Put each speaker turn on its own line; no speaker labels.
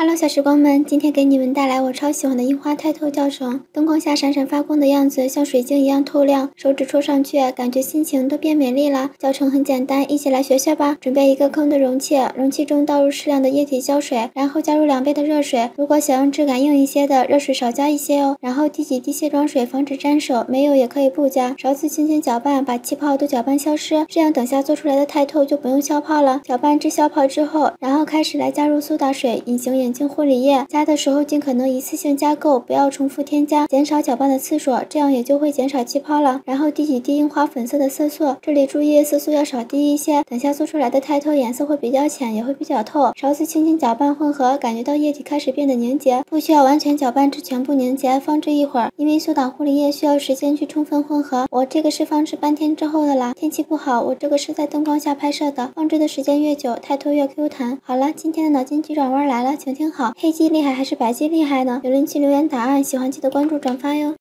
Hello，小时光们，今天给你们带来我超喜欢的樱花胎透教程，灯光下闪闪发光的样子，像水晶一样透亮，手指戳上去，感觉心情都变美丽了。教程很简单，一起来学学吧。准备一个空的容器，容器中倒入适量的液体胶水，然后加入两倍的热水。如果想用质感硬一些的，热水少加一些哦。然后滴几滴卸妆水，防止沾手，没有也可以不加。勺子轻轻搅拌，把气泡都搅拌消失，这样等下做出来的胎透就不用消泡了。搅拌至消泡之后，然后开始来加入苏打水，隐形眼。眼镜护理液加的时候尽可能一次性加够，不要重复添加，减少搅拌的次数，这样也就会减少气泡了。然后滴几滴樱花粉色的色素，这里注意色素要少滴一些，等下做出来的胎透颜色会比较浅，也会比较透。勺子轻轻搅拌混合，感觉到液体开始变得凝结，不需要完全搅拌至全部凝结，放置一会儿，因为苏打护理液需要时间去充分混合。我这个是放置半天之后的啦，天气不好，我这个是在灯光下拍摄的，放置的时间越久，胎透越 Q 弹。好了，今天的脑筋急转弯来了，请。听好，黑鸡厉害还是白鸡厉害呢？评论区留言答案，喜欢记得关注转发哟。